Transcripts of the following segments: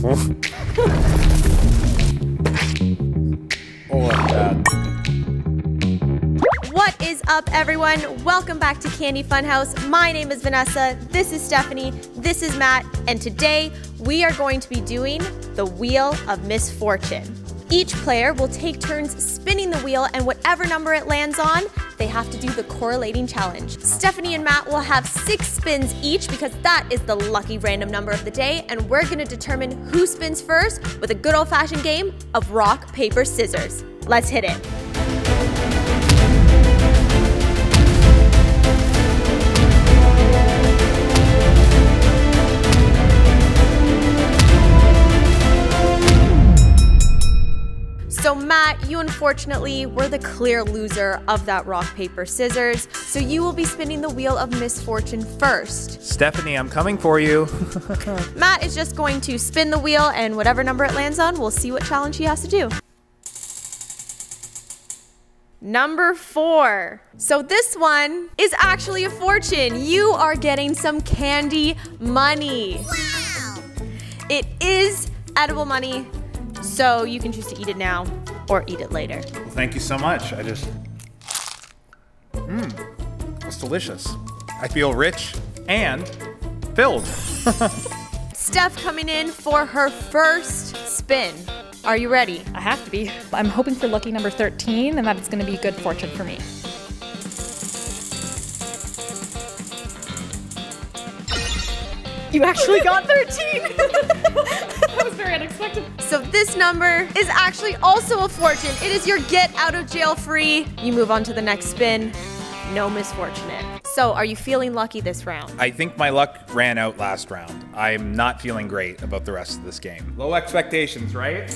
What is up, everyone? Welcome back to Candy Funhouse. My name is Vanessa. This is Stephanie. This is Matt. And today we are going to be doing the Wheel of Misfortune. Each player will take turns spinning the wheel, and whatever number it lands on, they have to do the correlating challenge. Stephanie and Matt will have six spins each because that is the lucky random number of the day, and we're gonna determine who spins first with a good old fashioned game of rock, paper, scissors. Let's hit it. Unfortunately were the clear loser of that rock, paper, scissors. So, you will be spinning the wheel of misfortune first. Stephanie, I'm coming for you. Matt is just going to spin the wheel, and whatever number it lands on, we'll see what challenge he has to do. Number four. So, this one is actually a fortune. You are getting some candy money. Wow! It is edible money, so you can choose to eat it now or eat it later. Well, thank you so much. I just. Mmm. It's delicious. I feel rich and filled. Steph coming in for her first spin. Are you ready? I have to be. I'm hoping for lucky number 13 and that it's going to be good fortune for me. You actually got 13! that was very unexpected. So this number is actually also a fortune. It is your get out of jail free. You move on to the next spin. No misfortunate. So are you feeling lucky this round? I think my luck ran out last round. I'm not feeling great about the rest of this game. Low expectations, right?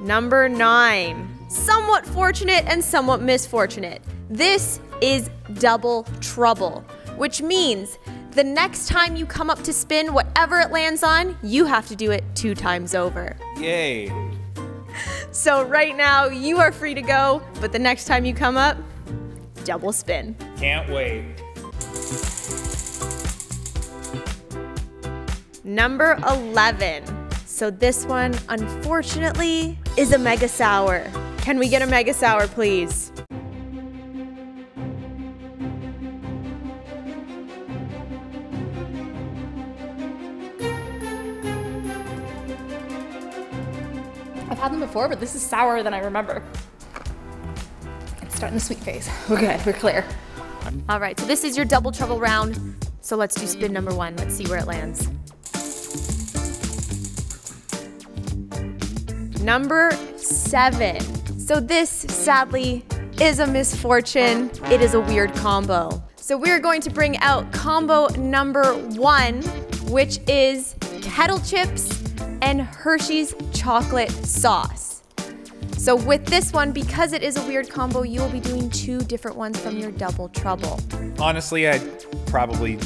Number nine. Somewhat fortunate and somewhat misfortunate. This is double trouble, which means the next time you come up to spin whatever it lands on, you have to do it two times over. Yay. So right now, you are free to go, but the next time you come up, double spin. Can't wait. Number 11. So this one, unfortunately, is a mega sour. Can we get a mega sour, please? Before, but this is sourer than I remember. It's starting the sweet phase. We're good. We're clear. All right, so this is your double trouble round. So let's do spin number one. Let's see where it lands. Number seven. So this, sadly, is a misfortune. It is a weird combo. So we're going to bring out combo number one, which is kettle chips and Hershey's chocolate sauce. So with this one, because it is a weird combo, you will be doing two different ones from your double trouble. Honestly, I'd probably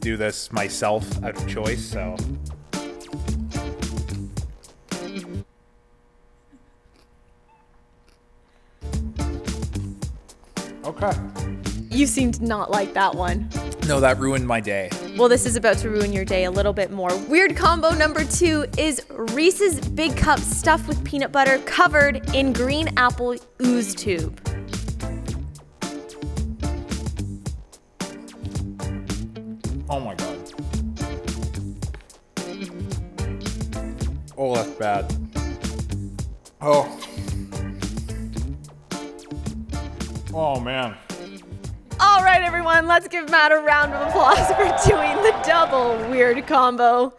do this myself out of choice, so. Okay. You seemed not like that one. No, that ruined my day. Well, this is about to ruin your day a little bit more. Weird combo number two is Reese's Big Cup stuffed with peanut butter covered in green apple ooze tube. Oh my god. Oh, that's bad. Oh. Oh man. All right, everyone, let's give Matt a round of applause for doing the double weird combo.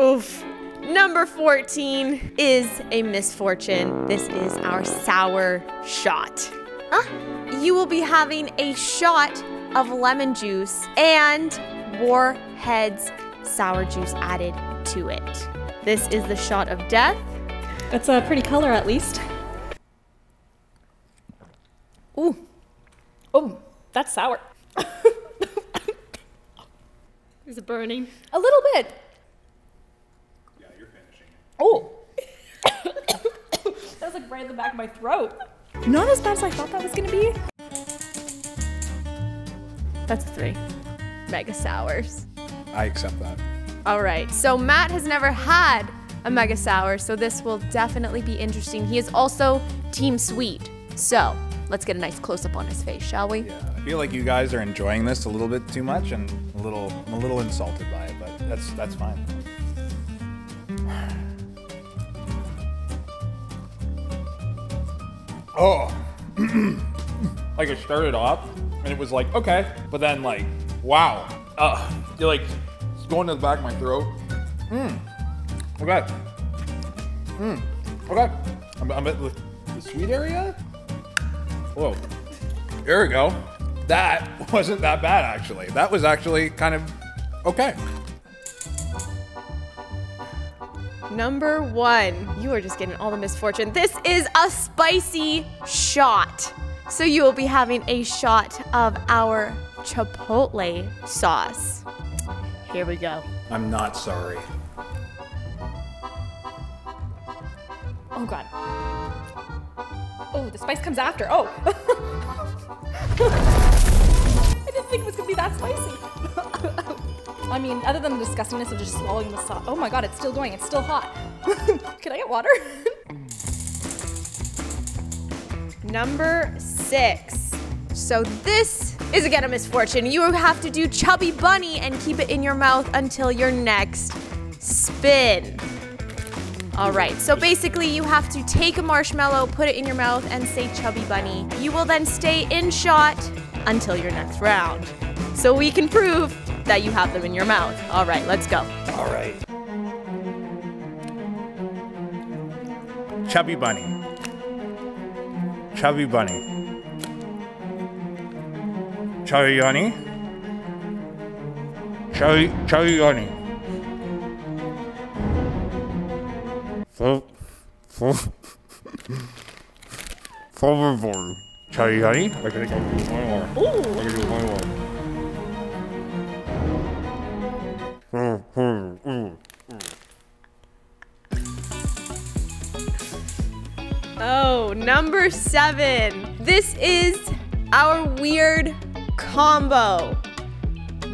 Oof. Number 14 is a misfortune. This is our sour shot. Huh? You will be having a shot of lemon juice and Warhead's sour juice added to it. This is the shot of death. That's a pretty color at least. Ooh. Oh, that's sour. Is it burning? A little bit. Yeah, you're finishing. Oh. that was like right in the back of my throat. Not as bad as I thought that was gonna be. That's a three. Mega sours. I accept that. All right. So Matt has never had a mega sour, so this will definitely be interesting. He is also team sweet. So let's get a nice close up on his face, shall we? Yeah, I feel like you guys are enjoying this a little bit too much, and a little, I'm a little insulted by it, but that's that's fine. Oh, like it started off, and it was like okay, but then like, wow, uh, you're like, it's going to the back of my throat. Mmm. Okay. Mmm. Okay. I'm, I'm at the, the sweet area. Whoa. There we go. That wasn't that bad, actually. That was actually kind of okay. Number one, you are just getting all the misfortune. This is a spicy shot. So you will be having a shot of our chipotle sauce. Here we go. I'm not sorry. Oh god. Oh, the spice comes after. Oh. I didn't think it was gonna be that spicy. I mean, other than the disgustingness of just swallowing the sauce. Oh my god, it's still going. It's still hot. Can I get water? Number six. So this is again a misfortune. You have to do chubby bunny and keep it in your mouth until your next spin. All right, so basically you have to take a marshmallow, put it in your mouth, and say chubby bunny. You will then stay in shot until your next round. So we can prove that you have them in your mouth. All right, let's go. All right. Chubby bunny. Chubby bunny. Chubby bunny. Chubby, chubby bunny. Full, full, full boy. Chubby bunny. I gotta go one more. I gotta do one more. Mm, mm, mm. Oh, number seven. This is our weird combo.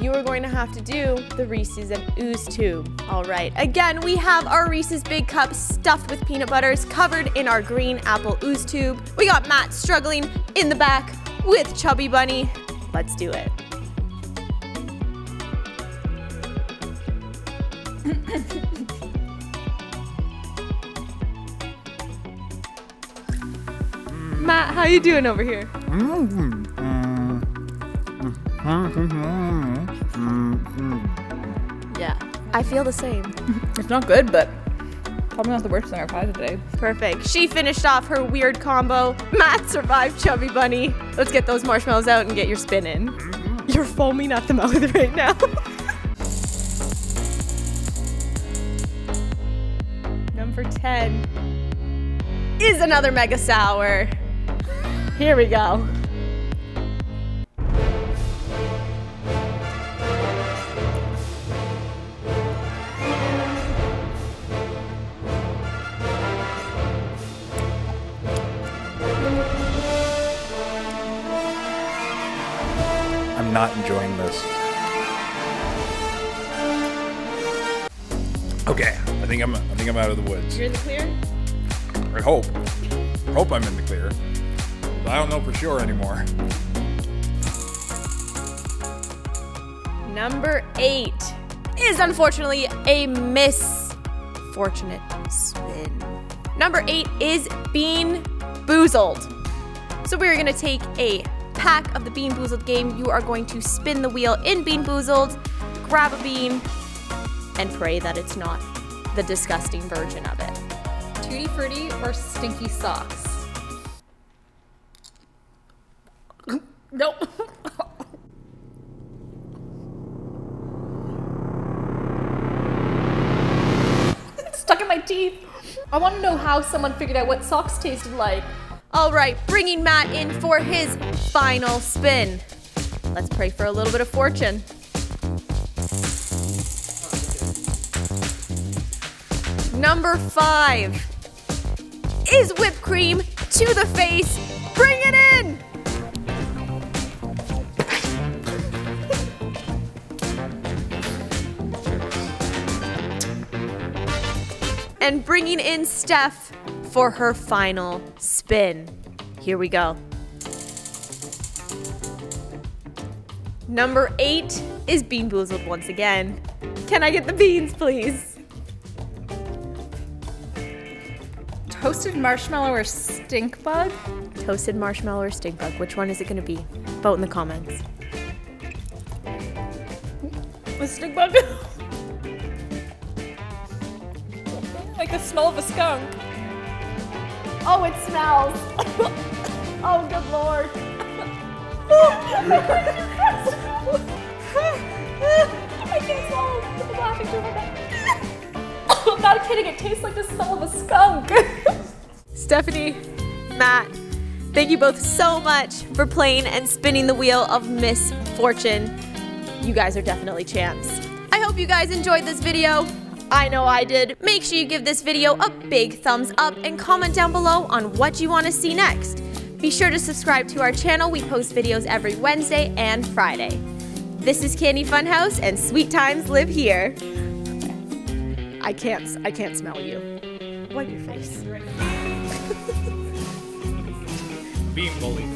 You are going to have to do the Reese's and Ooze Tube. All right. Again, we have our Reese's Big Cup stuffed with peanut butters, covered in our green apple Ooze Tube. We got Matt struggling in the back with Chubby Bunny. Let's do it. Matt, how you doing over here? Mm-hmm. Mm-hmm. Yeah, I feel the same. It's not good, but probably not the worst thing I've had today. Perfect. She finished off her weird combo. Matt survived Chubby Bunny. Let's get those marshmallows out and get your spin in. Mm-hmm. You're foaming at the mouth right now. Number 10 is another mega sour. Here we go. Not enjoying this. Okay, I think I'm I think I'm out of the woods. You're in the clear? I hope. I hope I'm in the clear. But I don't know for sure anymore. Number eight is unfortunately a misfortunate spin. Number eight is Bean Boozled. So we're gonna take a pack of the Bean Boozled game. You are going to spin the wheel in Bean Boozled, grab a bean, and pray that it's not the disgusting version of it. Tutti Frutti or Stinky Socks? nope. Stuck in my teeth. I want to know how someone figured out what socks tasted like. All right, bringing Matt in for his final spin. Let's pray for a little bit of fortune. Number five is whipped cream to the face. Bring it in! and bringing in Steph for her final spin. Here we go. Number eight is Bean Boozled once again. Can I get the beans, please? Toasted marshmallow or stink bug? Toasted marshmallow or stink bug? Which one is it gonna be? Vote in the comments. The stink bug. like the smell of a skunk. Oh, it smells. oh, good lord. I can't swallow. I'm laughing too hard. I'm not kidding. It tastes like the smell of a skunk. Stephanie, Matt, thank you both so much for playing and spinning the wheel of misfortune. You guys are definitely champs. I hope you guys enjoyed this video. I know I did. Make sure you give this video a big thumbs up and comment down below on what you want to see next. Be sure to subscribe to our channel. We post videos every Wednesday and Friday. This is Candy Funhouse and sweet times live here. I can't I can't smell you. Wipe your face. Being bullied.